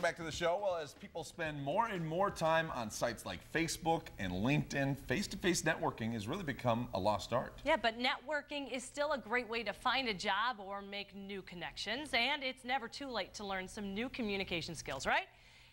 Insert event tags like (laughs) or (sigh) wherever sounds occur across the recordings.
Welcome back to the show. Well, as people spend more and more time on sites like Facebook and LinkedIn, face-to-face networking has really become a lost art. Yeah, but networking is still a great way to find a job or make new connections, and it's never too late to learn some new communication skills, right?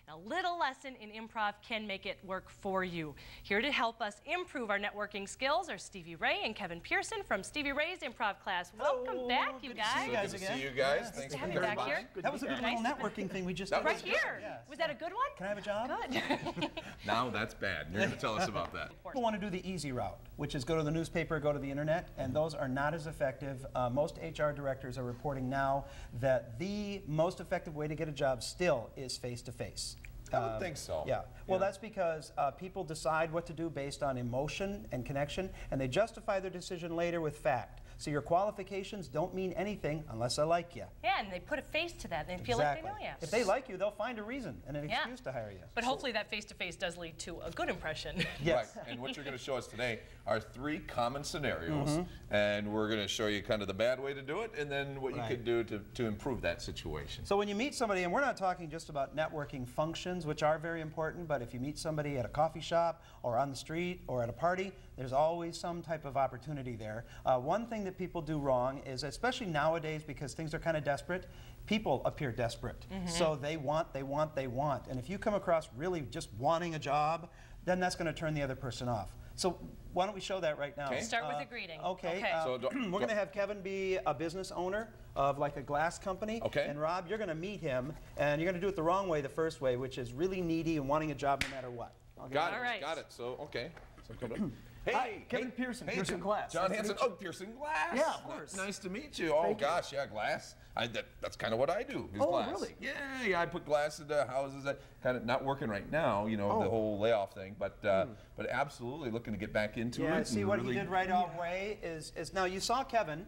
A little lesson in improv can make it work for you. Here to help us improve our networking skills are Stevie Ray and Kevin Pearson from Stevie Ray's improv class. Welcome back, you good to see guys. you guys Good to again. see you guys. Yeah, Thanks to for have you back by. here. That was a good Nice. little networking thing we just did. Right here. Yes. Was that a good one? Can I have a job? Good. (laughs) Now that's bad. You're going to tell us about that. (laughs) People want to do the easy route, which is go to the newspaper, go to the internet, and those are not as effective. Uh, most HR directors are reporting now that the most effective way to get a job still is face to face. I would think so. Yeah. Well, Yeah. that's because uh, people decide what to do based on emotion and connection, and they justify their decision later with fact. So your qualifications don't mean anything unless I like you. Yeah, and they put a face to that and they feel exactly. like they know you. If they like you, they'll find a reason and an Yeah. excuse to hire you. But hopefully that face-to-face does lead to a good impression. (laughs) Yes. Right. And what you're going to show us today are three common scenarios, Mm-hmm. and we're going to show you kind of the bad way to do it, and then what you Right. could do to, to improve that situation. So when you meet somebody, and we're not talking just about networking functions, which are very important, but if you meet somebody at a coffee shop or on the street or at a party, there's always some type of opportunity there. Uh, one thing that people do wrong is, especially nowadays because things are kind of desperate, people appear desperate. So they want, they want, they want. And if you come across really just wanting a job, then that's going to turn the other person off. So why don't we show that right now? Okay. Start with a greeting. Okay. Okay. uh, So (clears throat) do- we're going to have Kevin be a business owner of like a glass company. Okay. And Rob, you're going to meet him, and you're going to do it the wrong way, the first way, which is really needy and wanting a job no matter what. Okay? Got All it. right. Got it. So, okay. So come up. Hey, Hi, Kevin hey, Pearson, hey, Pearson John- Glass. John Nice Hanson. Oh, Pearson Glass. Yeah, of course. Nice to meet you. Oh Thank you. gosh, yeah, glass. I, that, that's kind of what I do. Is Oh, glass. really? Yeah, yeah. I put glass into houses. That kind of not working right now. You know the Oh. whole layoff thing, but uh, but absolutely looking to get back into Yeah, it. see and what really- he did right away is, is now you saw Kevin,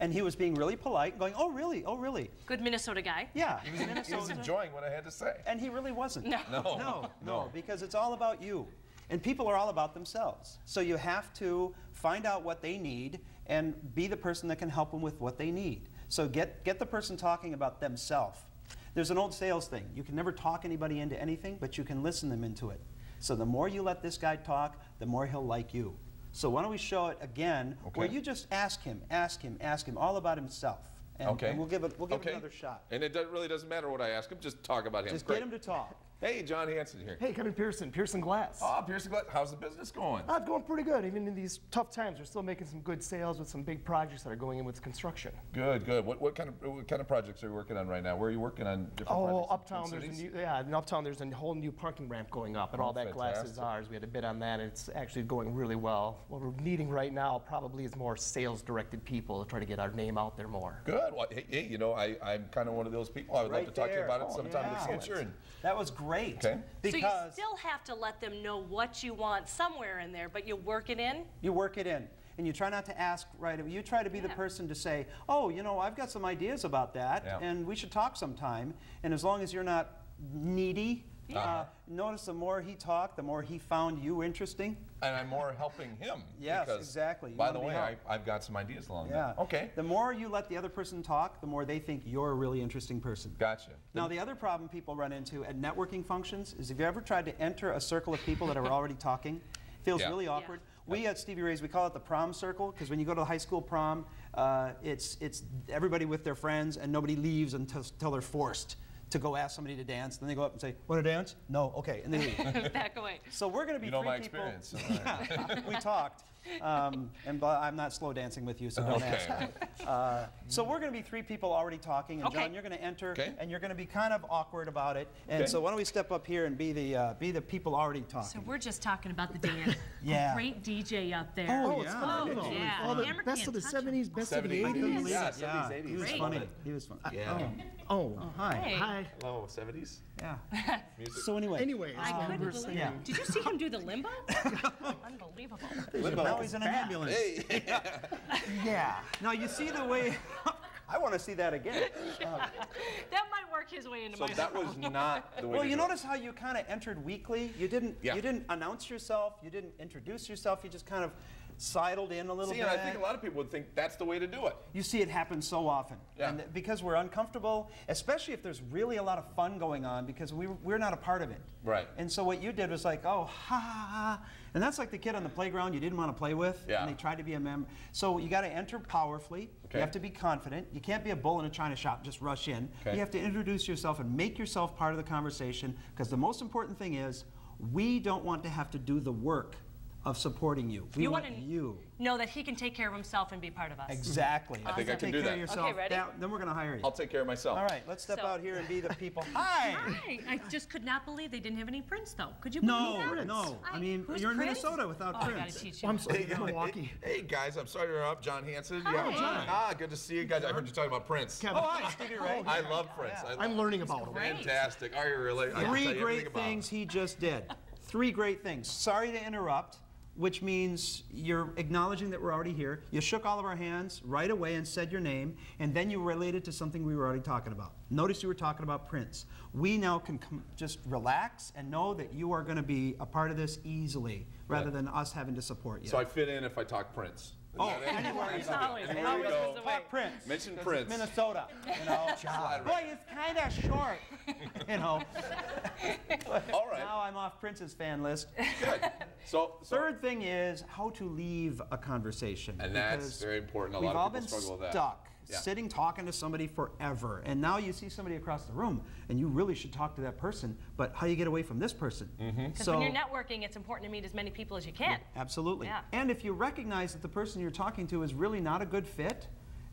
and he was being really polite, going, oh, really? Oh, really? Good Minnesota guy. Yeah. He was, he was enjoying what I had to say. And he really wasn't. No. No. No, no, No. because it's all about you. And people are all about themselves. So you have to find out what they need and be the person that can help them with what they need. So get, get the person talking about themselves. There's an old sales thing. You can never talk anybody into anything, but you can listen them into it. So the more you let this guy talk, the more he'll like you. So why don't we show it again, where you just ask him, ask him, ask him all about himself. And, Okay. and we'll give it, we'll give okay. it another shot. And it do- really doesn't matter what I ask him. Just talk about him. Just Great. get him to talk. Hey, John Hanson here. Hey, Kevin Pearson, Pearson Glass. Oh, Pearson Glass. How's the business going? Uh, it's going pretty good. Even in these tough times, we're still making some good sales with some big projects that are going in with construction. Good, good. What, what kind of what kind of projects are you working on right now? Where are you working on different Oh, projects? in uptown, there's a new, yeah, in uptown, there's a whole new parking ramp going up, and Oh, all that glass is ours. We had a bid on that, and it's actually going really well. What we're needing right now probably is more sales-directed people to try to get our name out there more. Good. Well, hey, hey, you know, I, I'm kind of one of those people. I would Right like to talk to you about it Oh, sometime yeah. in the future. And That was great. Okay. So you still have to let them know what you want somewhere in there, but you work it in. you work it in. And you try not to ask right away. You try to be the person to say, oh, you know, I've got some ideas about that, Yeah. and we should talk sometime. And as long as you're not needy, uh, Uh-huh. notice the more he talked, the more he found you interesting. and I'm more helping him. Yes, because, exactly. You By the way, I, I've got some ideas along Yeah. that. Okay. The more you let the other person talk, the more they think you're a really interesting person. Gotcha. Now, the other problem people run into at networking functions is if you ever tried to enter a circle of people that are (laughs) already talking, feels Yeah. really awkward. We at Stevie Ray's, we call it the prom circle, because when you go to the high school prom, uh, it's, it's everybody with their friends and nobody leaves until, until they're forced to go ask somebody to dance. Then they go up and say, want to dance? No, okay, and they leave. (laughs) Back away. so we're going to be You know three my people. experience. (laughs) Yeah, we talked. Um, and but I'm not slow dancing with you, so don't ask. Okay. Uh, so we're going to be three people already talking, and Okay. John, you're going to enter, Okay. and you're going to be kind of awkward about it. And Okay. so why don't we step up here and be the uh, be the people already talking? So we're just talking about the (laughs) dance. Yeah. Great DJ up there. Oh, it's yeah. fun. Oh, yeah. All the Hammer best of the 70s, best of the 80s. Yeah, yeah, 70s, 80s. he was Great. funny. He was funny. Yeah. Oh, Oh, hi. Hey. hi. Hello, 70s. Yeah. so anyway. Anyways, I couldn't believe Yeah. Did you see him do the limbo? (laughs) Unbelievable. Now he's in an ambulance. Hey. (laughs) Yeah. Now you see the way. I want to see that again. (laughs) That might work his way into so my that was not the way Well, to you do it. notice how you kind of entered weakly. You didn't. Yeah. You didn't announce yourself. You didn't introduce yourself. You just kind of sidled in a little See, bit. and I think a lot of people would think that's the way to do it. You see it happen so often. Yeah. And because we're uncomfortable, especially if there's really a lot of fun going on because we, we're not a part of it. Right. And so what you did was like, oh, ha, ha, ha. And that's like the kid on the playground you didn't want to play with. Yeah. And they tried to be a member. So you got to enter powerfully. Okay. You have to be confident. You can't be a bull in a china shop just rush in. Okay. You have to introduce yourself and make yourself part of the conversation because the most important thing is we don't want to have to do the work of supporting you. We You want wanna- you. Know that he can take care of himself and be part of us. Exactly. I think I Take can do care that. of yourself. Okay, ready? Now- then we're going to hire you. I'll take care of myself. All right, let's step So- out here and be the people. (laughs) Hi. Hi. I just could not believe they didn't have any Prince, though. Could you believe No, that? no. I Hi. mean, Who's you're in Prince? Minnesota without oh, I gotta teach you. I'm sorry, Hey, Milwaukee. Hey, hey, guys, I'm sorry to interrupt. John Hanson. Hi. Yeah. John. Ah, good to see you guys. I heard you talking about Prince. Kevin. Oh, hi, Stevie Ray. I love Prince. I I'm learning about him. Fantastic. Are you really? I can tell Three great things he just did. Three great things. Sorry to interrupt, which means you're acknowledging that we're already here. You shook all of our hands right away and said your name, and then you related to something we were already talking about. Notice you were talking about Prince. We now can com- just relax and know that you are going to be a part of this easily, rather Right. than us having to support you. So I fit in if I talk Prince. Oh, anywhere you go. Always, Anywhere always you go. is the way. Talk Prince. Mention 'cause Prince. Minnesota, you know. (laughs) Boy, right. it's kind of short, (laughs) you know. All right. Now I'm off Prince's fan list. Good. So, so Third thing is how to leave a conversation. And that's very important. A we've lot of all people been struggle with that. We've all been stuck Yeah. sitting talking to somebody forever, and now you see somebody across the room, and you really should talk to that person. But how do you get away from this person? Mm-hmm. Because So when you're networking, it's important to meet as many people as you can. absolutely. Yeah. And if you recognize that the person you're talking to is really not a good fit.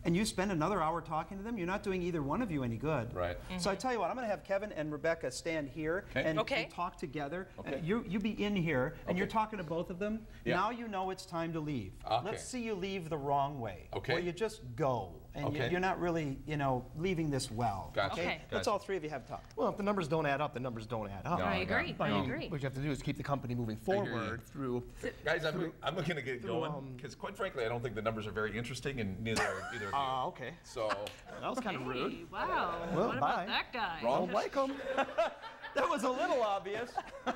And you spend another hour talking to them, you're not doing either one of you any good. Right. So I tell you what, I'm going to have Kevin and Rebecca stand here Okay. and, Okay. and talk together. Okay. Uh, you, you be in here, and you're talking to both of them. Yeah. Now you know it's time to leave. Okay. Let's see you leave the wrong way. Okay. Where you just go, and you- Okay. you're not really, you know, leaving this well. Gotcha. Okay. Let's all three of you have talk. Well, if the numbers don't add up, the numbers don't add up. No, I I agree. got I it. Agree. What you have to do is keep the company moving forward through. Guys, I'm, I'm looking to get going um, because, quite frankly, I don't think the numbers are very interesting, and neither are either of you. Ah, okay. So, That was kind of rude. Hey, wow. Well, what bye. about that guy? Wrong. Don't like him. (laughs) That was a little obvious. (laughs)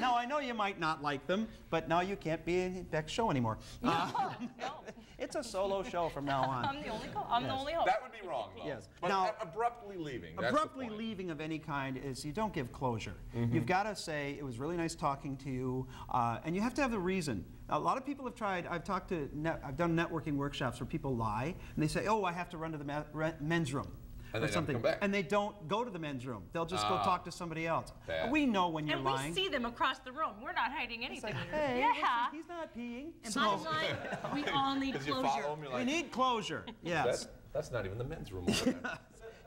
now I know you might not like them, but now you can't be in Beck's show anymore. Uh, (laughs) No, (laughs) it's a solo show from now on. I'm the only. Co- I'm the only host. that would be wrong, though. Yes. But Now- abruptly leaving. that's Abruptly leaving of any kind is you don't give closure. Mm-hmm. You've got to say, it was really nice talking to you, uh, and you have to have the reason. A lot of people have tried, I've talked to, net, I've done networking workshops where people lie, and they say, oh, I have to run to the me- re- men's room. And or they something. come back. And they don't go to the men's room. They'll just go Ah. talk to somebody else. Bad. We know when you're and we lying. see them across the room. We're not hiding anything. like, hey, yeah. he's not peeing. and So, bottom line, we (laughs) all need Because you closure. follow them, we need closure. Yes. that's, that's not even the men's room. (laughs)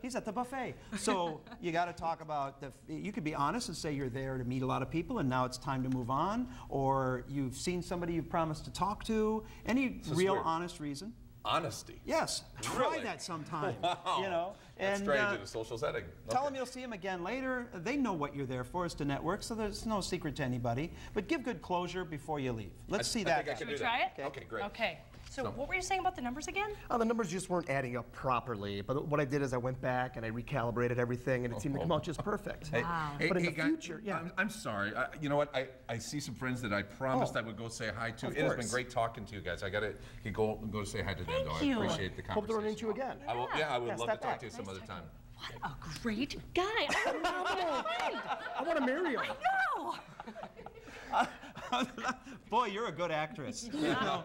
He's at the buffet. So you got to talk about the. You could be honest and say you're there to meet a lot of people, and now it's time to move on, or you've seen somebody you've promised to talk to. Any real swear. honest reason? Honesty. Yes. Try Really? that sometime. (laughs) Wow. You know. That's and strange uh, in a social setting. Tell them you'll see them again later. They know what you're there for is to network, so there's no secret to anybody. But give good closure before you leave. Let's I- see I that. think I can Should we do try that. it? Okay, great. Okay. So, So- what were you saying about the numbers again? Uh, the numbers just weren't adding up properly. But what I did is I went back and I recalibrated everything, and it seemed to come out just perfect. Hey, hey, But in hey, the guys, future, yeah. I'm, I'm sorry. I, you know what? I, I see some friends that I promised Oh. I would go say hi to. Of It has been great talking to you guys. I got to go go say hi to them, though. you. I appreciate the conversation. Hope to run into you again. I will, yeah, I would Yeah, love to talk back. to you some other time. What a great guy. I'm a phenomenal friend. I (laughs) want to marry him. (laughs) Boy, you're a good actress. (laughs) (laughs) You know?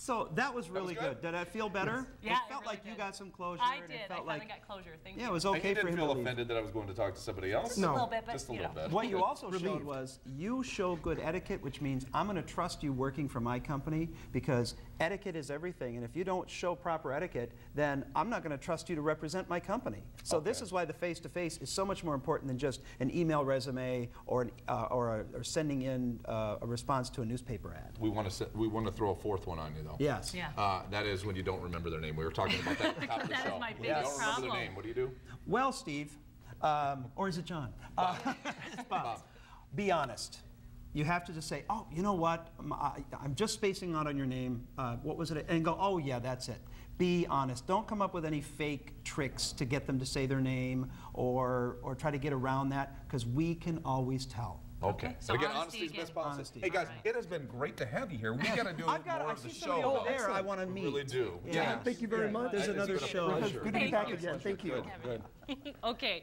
So that was really good. good. Did I feel better? Yeah, It it felt really like you got some closure. I and did. It I felt finally like, got closure. Thank yeah, you. it was okay okay you for didn't feel offended that I was going to talk to somebody else? No. A little bit, but Just a little know. bit. What you (laughs) also showed was you show good etiquette, which means I'm going to trust you working for my company because etiquette is everything. And if you don't show proper etiquette, then I'm not going to trust you to represent my company. So this is why the face-to-face is so much more important than just an email resume or an, uh, or, a, or sending in uh, a response to a newspaper ad. We want to we want to throw a fourth one on you though. Yes. Yeah. Uh, that is when you don't remember their name. We were talking about that (laughs) at the top of the That is show. my biggest you don't remember their name, what do you do? Well, Steve, um, or is it John? Uh, it's (laughs) Bob. Be honest. You have to just say, oh, you know what? Um, I, am just spacing out on your name. Uh, what was it? And go, oh, yeah, that's it. Be honest. Don't come up with any fake tricks to get them to say their name or, or try to get around that because we can always tell. Okay. So again, honesty honesty is again. best policy. Honesty. Hey guys, All right. it has been great to have you here. We (laughs) got to do I've got, more I of the show. somebody over though. there I want to We meet. really do. Yeah. Yes. Thank you very much. There's It's another show. Good to be back again. Thank you. Good. Good. (laughs) Okay,